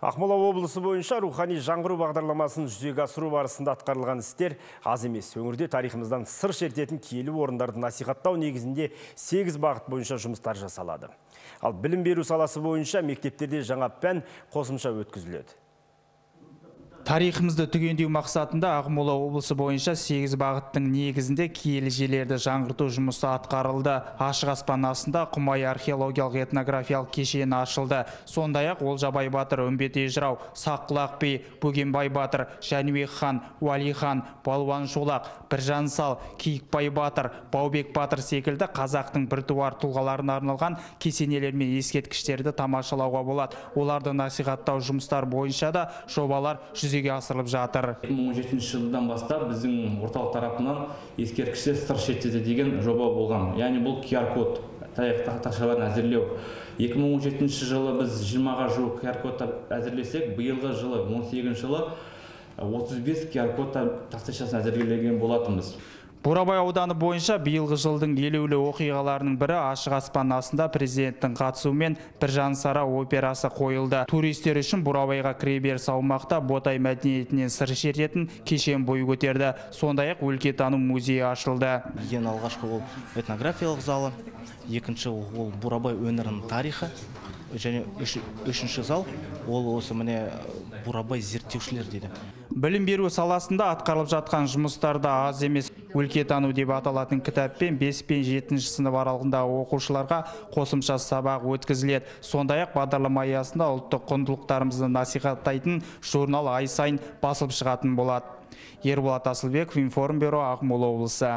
Ақмола облысы бойынша рухани жаңғыру бағдарламасын жүзеге асыру барысында атқарылған істер аз емес. Өңірде тарихымыздан сыр шертетін киелі орындарды насихаттау негізінде 8 бағыт бойынша жұмыстар жасалады. Ал білім беру саласы бойынша мектептерде жаңа пән қосымша өткізіледі. Тарихымызды түгендеу мақсатында Ақмола облысы бойынша 8 бағыттың негізінде киелі жерлерді жаңғырту жұмысы атқарылды. Ашық аспан астында Құмай археологиялық этнографиялық кешені ашылды. Сондай-ақ Олжабай батыр, Үмбет Ежрау, Саққұлақ би, Бөгенбай батыр, Жәнібек хан, Уали хан, Балуан шолақ, Біржан сал, Киікбай батыр, Баубек батыр секілді қазақтың біртуар тұлғаларына арналған кесенелер мен ескерткіштерді тамашалауға болады. Оларды насихаттау жұмыстар бойынша да жобалар жүзеге асырылып жатыр. 2017 жылдан бастап біздің орталық тарапынан ескерткіштер сыр шертеді деген жоба болған. Яғни бұл qr код тақшаларын әзірлеу. 2017 жылы біз 20-ға жуық qr код әзірлесек биылғы жылы 18 жылы 35 qr код тақтайшасын әзірлеген болатынбыз. Бурабай ауданы бойынша биылғы жылдың елеулі оқиғаларының бірі ашық аспан астында президенттің қатысуымен біржан сара операсы қойылды. Туристер үшін бурабайға кіреберіс аумақта ботай мәдениетінен сыр шертетін кешен бой көтерді. Сондай ақ өлкетану музейі ашылды. Ең алғашқы ол этнографиялық залы екінші ол бурабай өңірінің тарихы. Және үшінші зал ол осы міне бурабай зерттеушілер дейді. Білім беру саласында атқарылып жатқан жұмыстар да аз емес. Өлкетану деп аталатын кітаппен бес пен жетінші сынып аралығындағы оқушыларға қосымша сабақ өткізіледі. Сондай ақ бағдарлама аясында ұлттық құндылықтарымызды насихаттайтын журнал ай сайын басылып шығатын болады. Ерболат асылбеков информбюро ақмола облысы.